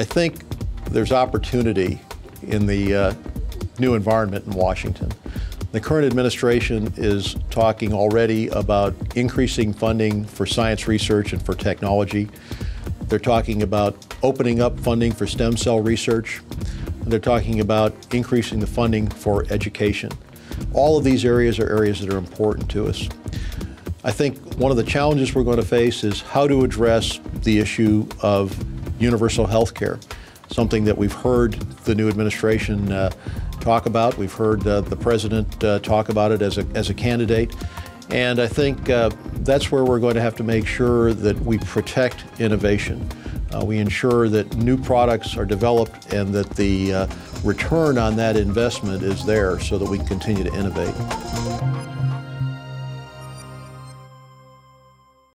I think there's opportunity in the uh, new environment in Washington. The current administration is talking already about increasing funding for science research and for technology. They're talking about opening up funding for stem cell research. They're talking about increasing the funding for education. All of these areas are areas that are important to us. I think one of the challenges we're going to face is how to address the issue of universal health care, something that we've heard the new administration uh, talk about. We've heard uh, the president uh, talk about it as a, as a candidate. And I think uh, that's where we're going to have to make sure that we protect innovation. Uh, we ensure that new products are developed and that the uh, return on that investment is there so that we can continue to innovate.